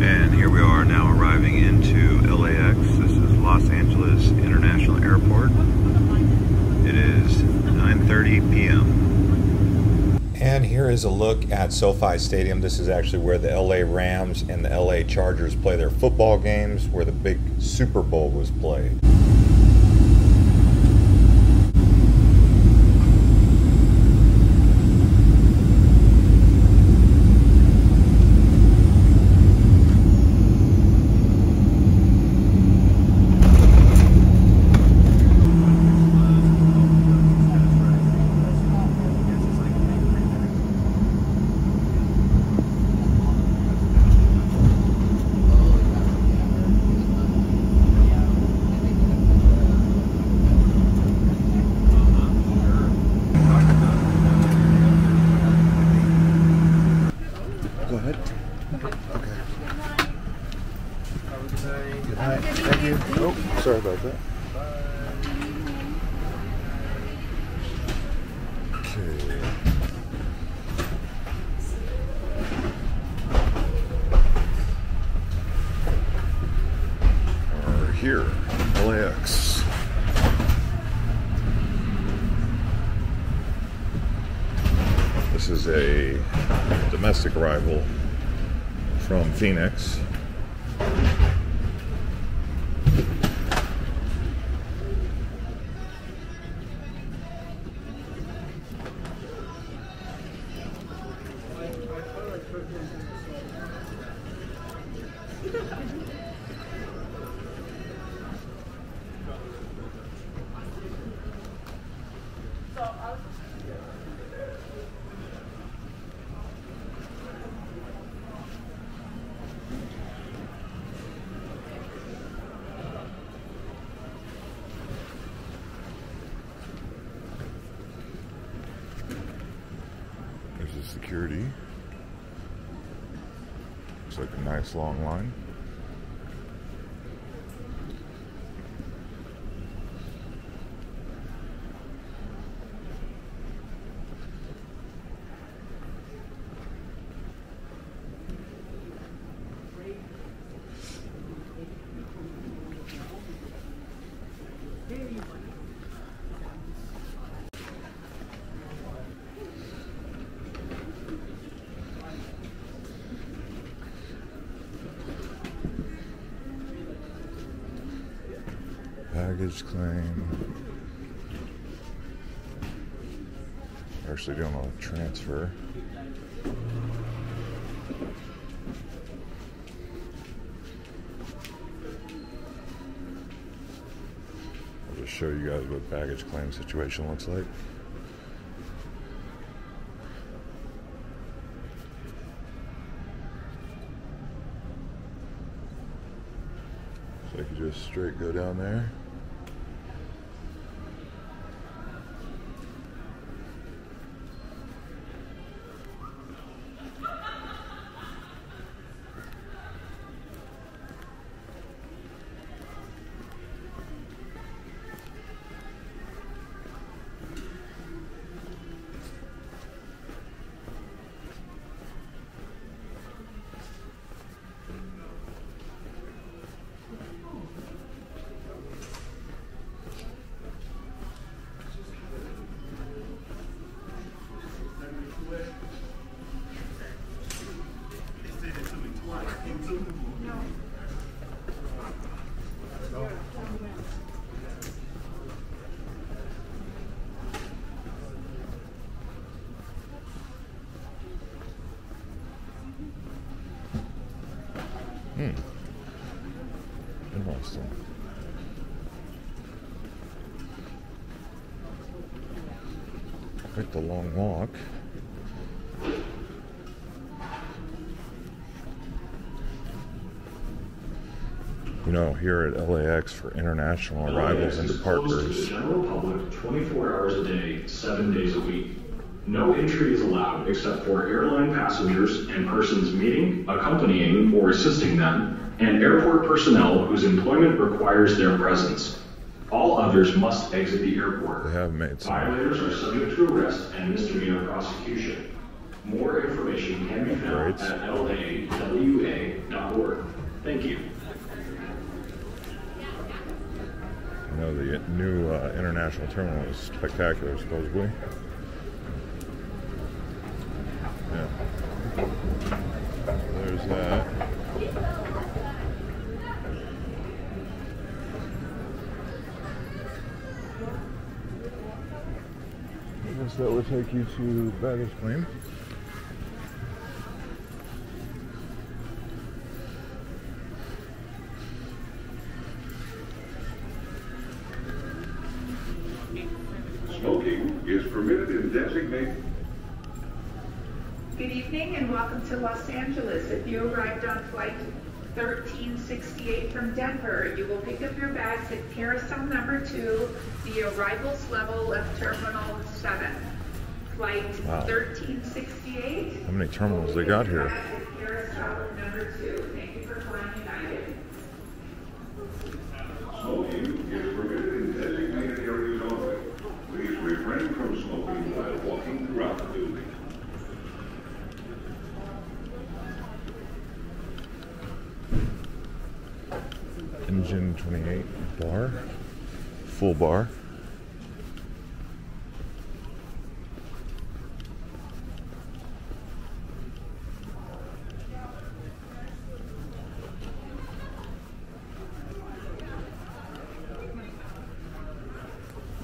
And here we are now arriving into LAX. This is Los Angeles International Airport. It is 9.30 p.m. And here is a look at SoFi Stadium. This is actually where the LA Rams and the LA Chargers play their football games, where the big Super Bowl was played. Go ahead. Okay. Good night. Thank you. Oh, sorry about that. Here, LAX. This is a domestic arrival from Phoenix. Security. Looks like a nice long line. Baggage claim. Actually doing a transfer. I'll just show you guys what baggage claim situation looks like. So I could just straight go down there. Quite the long walk. You know, here at LAX for international arrivals and departures, general public 24 hours a day, 7 days a week. No entry is allowed except for airline passengers and persons meeting, accompanying, or assisting them, and airport personnel whose employment requires their presence. All others must exit the airport. they have made some. Violators are subject to arrest and misdemeanor prosecution. More information can be found Great. at lawa.org. Thank you. I know the new uh, international terminal is spectacular, supposedly. Yeah. There's that. I that would take you to baggage claim. Smoking is permitted in designated. Good evening and welcome to Los Angeles. If you arrived on flight 1368 from Denver, you will pick up your bags at carousel number two, the arrivals level of Terminal 7. Flight Wow. 1368. How many terminals they got here? Carousel number two. Thank you for flying United. Smoking is permitted in designated areas only. Please refrain from smoking while walking throughout the building. Engine 28 bar, full bar.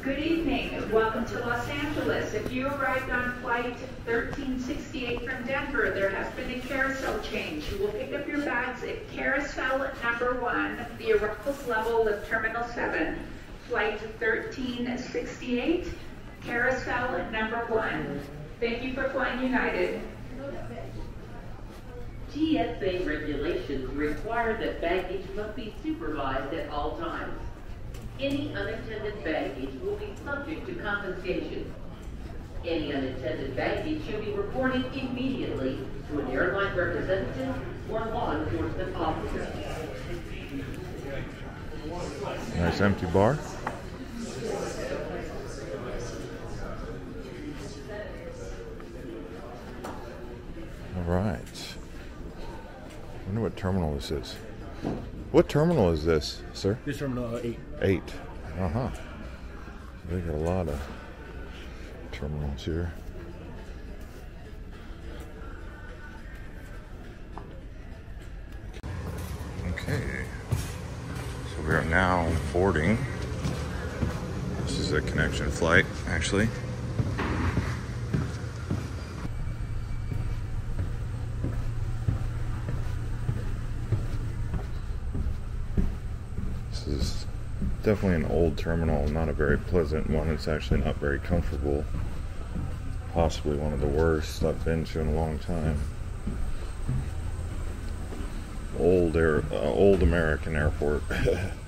Good evening. Welcome to Los Angeles. If you arrived on flight 1368 from Denver, there has been a carousel change. You will pick up your bags at carousel number one, the arrivals level of Terminal 7. Flight 1368, carousel number one. Thank you for flying United. TSA regulations require that baggage must be supervised at all times. Any unattended baggage will be subject to compensation. Any unattended baggage should be reported immediately to an airline representative or law enforcement officer. Nice empty bar. All right. wonder what terminal this is. What terminal is this, sir? This terminal uh, eight. Eight. Uh huh. They got a lot of terminals here. Okay. So we are now boarding. This is a connection flight, actually. This is definitely an old terminal, not a very pleasant one. It's actually not very comfortable. Possibly one of the worst I've been to in a long time. Old air, uh, old American airport.